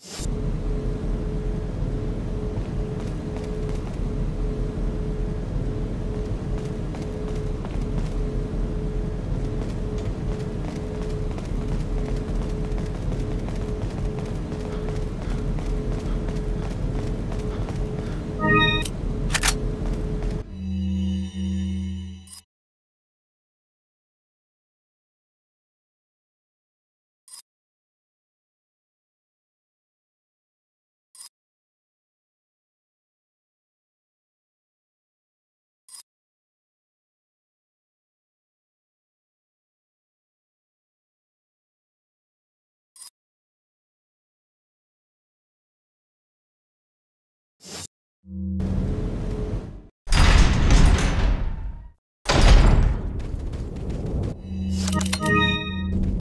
you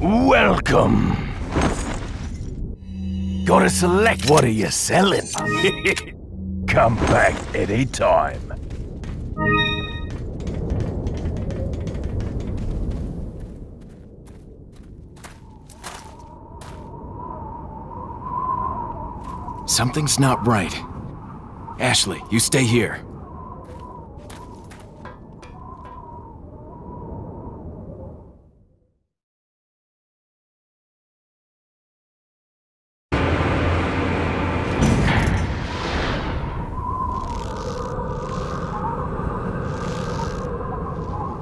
Welcome. Gotta select what are you selling? Come back any time. Something's not right. Ashley, you stay here.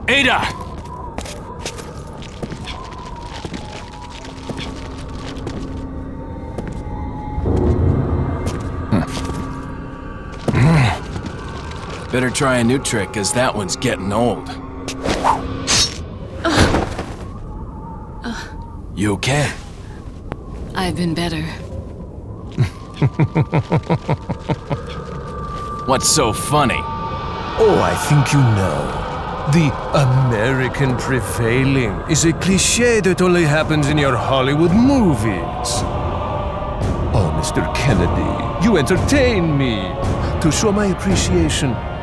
Ada! Better try a new trick, as that one's getting old. You okay? I've been better. What's so funny? Oh, I think you know. The American prevailing is a cliche that only happens in your Hollywood movies. Oh, Mr. Kennedy, you entertain me. To show my appreciation,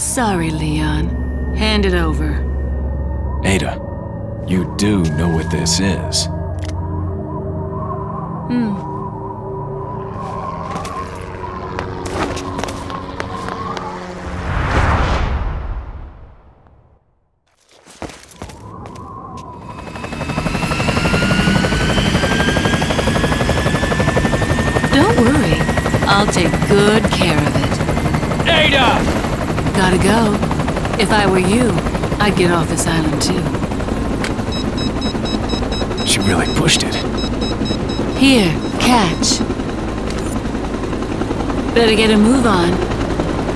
Sorry, Leon. Hand it over. Ada, you do know what this is. Hmm. Don't worry. I'll take good care of it. Ada! Gotta go. If I were you, I'd get off this island too. She really pushed it. Here, catch. Better get a move on.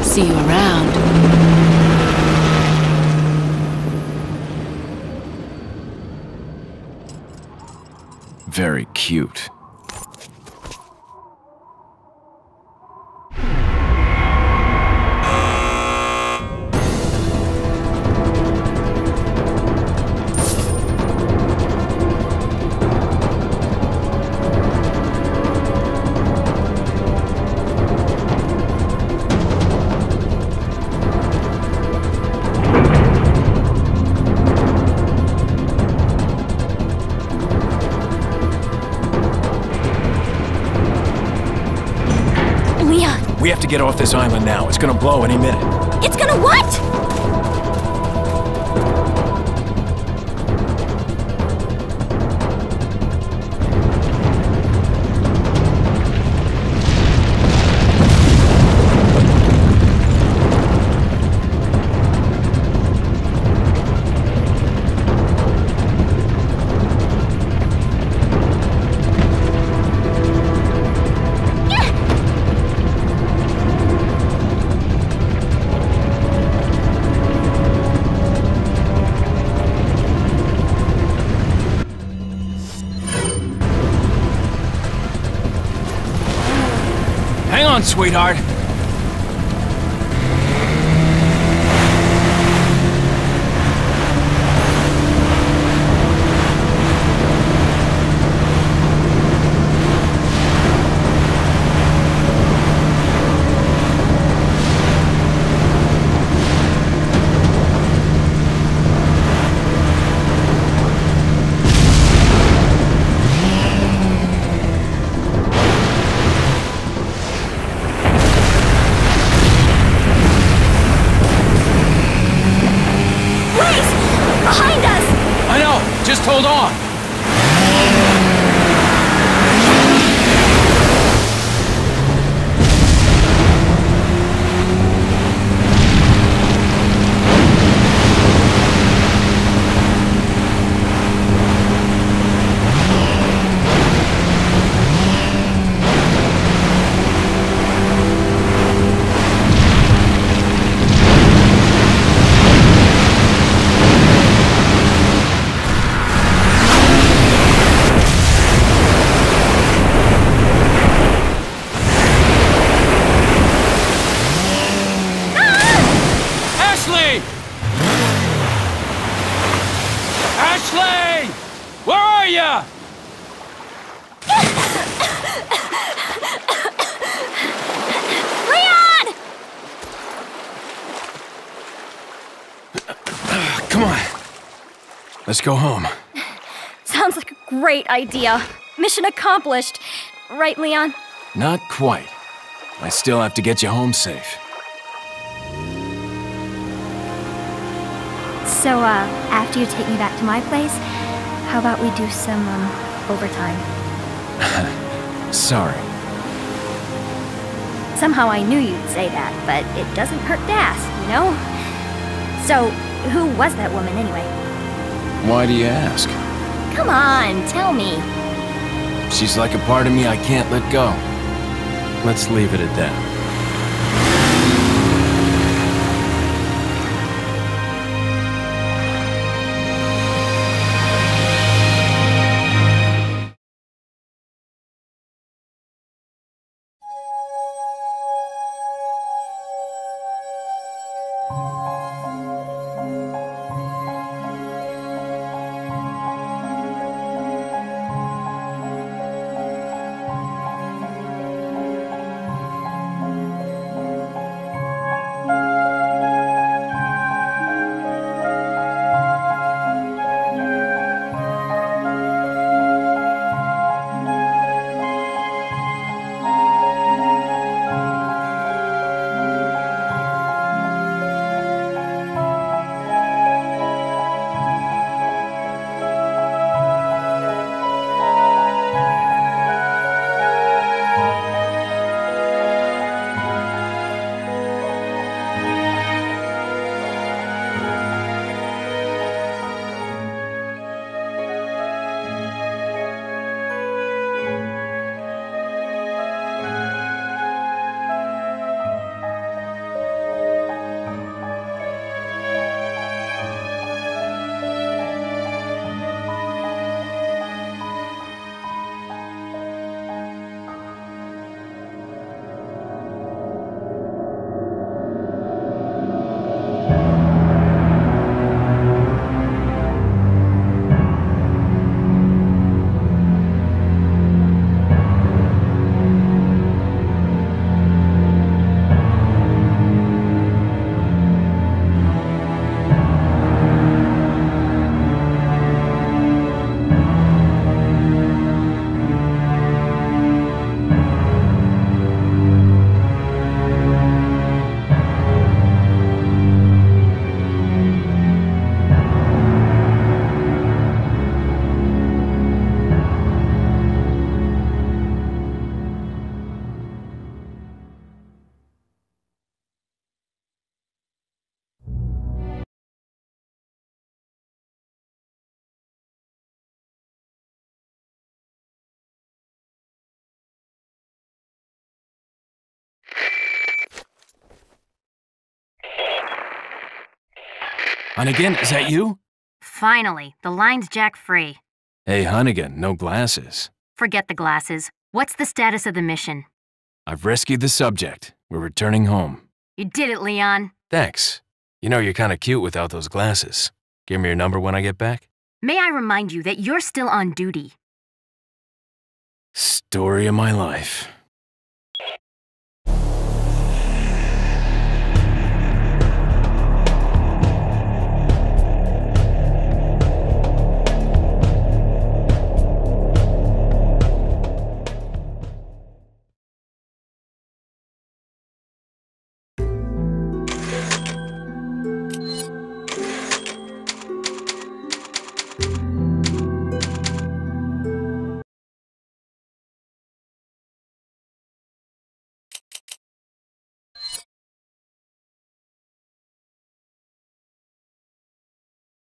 See you around. Very cute. To get off this island now. It's gonna blow any minute. it's gonna what? On, sweetheart. Hold on. Ashley! Ashley! Where? Leon! Come on. Let's go home. Sounds like a great idea. Mission accomplished. Right, Leon? Not quite. I still have to get you home safe. So, uh, after you take me back to my place, how about we do some, um, overtime? Sorry. Somehow I knew you'd say that, but it doesn't hurt to ask, you know? So, who was that woman anyway? Why do you ask? Come on, tell me. She's like a part of me I can't let go. Let's leave it at that. Hunnigan, is that you? Finally, the line's jack free. Hey, Hunnigan, no glasses. Forget the glasses. What's the status of the mission? I've rescued the subject. We're returning home. You did it, Leon. Thanks. You know, you're kinda cute without those glasses. Give me your number when I get back. May I remind you that you're still on duty. Story of my life.